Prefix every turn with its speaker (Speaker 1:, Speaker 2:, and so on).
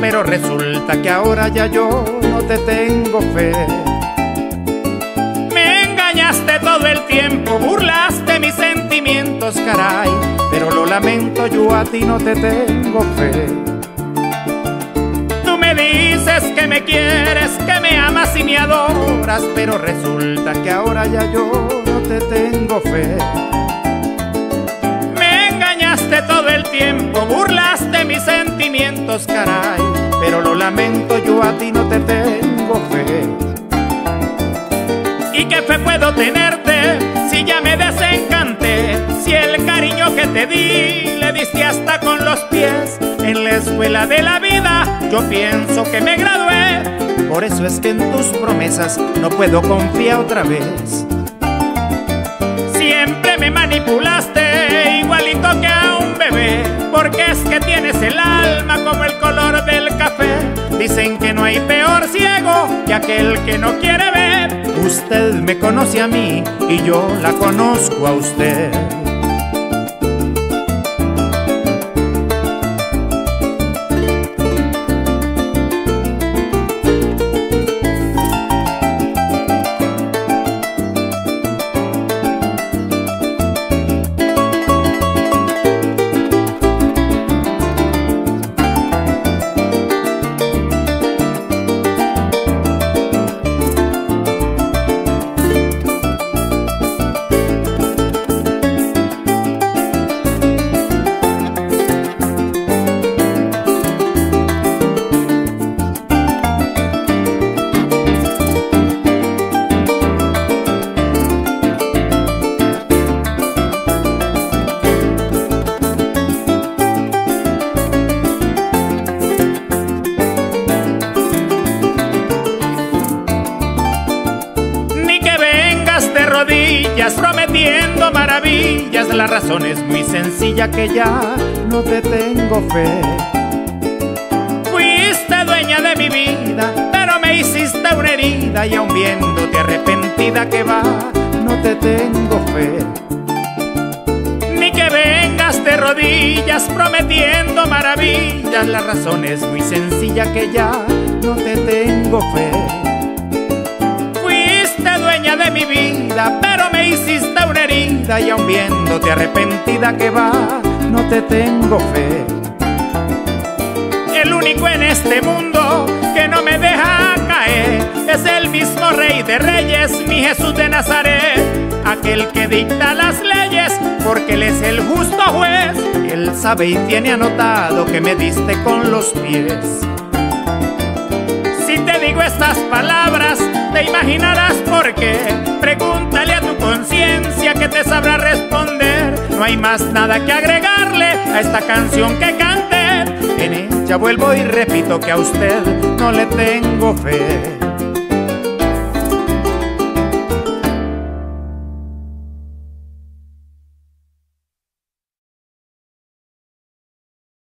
Speaker 1: pero resulta que ahora ya yo no te tengo fe. Me engañaste todo el tiempo, burlaste mis sentimientos, caray, pero lo lamento, yo a ti no te tengo fe. Tú me dices que me quieres, que me amas y me adoras, pero resulta que ahora ya yo no te tengo fe. Me engañaste todo el tiempo, burlaste mis sentimientos, caray, pero lo lamento, yo a ti no te tengo fe. ¿Y qué fe puedo tenerte si ya me desencanté? Si el cariño que te di le diste hasta con los pies en la escuela de la vida, yo pienso que me gradué. Por eso es que en tus promesas no puedo confiar otra vez. Siempre me manipulaste es que tienes el alma como el color del café. Dicen que no hay peor ciego que aquel que no quiere ver. Usted me conoce a mí y yo la conozco a usted. Prometiendo maravillas. La razón es muy sencilla que ya no te tengo fe. Fuiste dueña de mi vida, pero me hiciste una herida y aun viéndote arrepentida que va, no te tengo fe. Ni que vengas de rodillas prometiendo maravillas. La razón es muy sencilla que ya no te tengo fe. Fuiste dueña de mi vida, pero hiciste una herida y aun viéndote arrepentida que va, no te tengo fe. El único en este mundo que no me deja caer es el mismo Rey de Reyes, mi Jesús de Nazaret, aquel que dicta las leyes porque Él es el justo juez. Él sabe y tiene anotado que me diste con los pies. Si te digo estas palabras, te imaginarás por qué. Pregúntale conciencia que te sabrá responder. No hay más nada que agregarle a esta canción que canté. En ella vuelvo y repito que a usted no le tengo fe.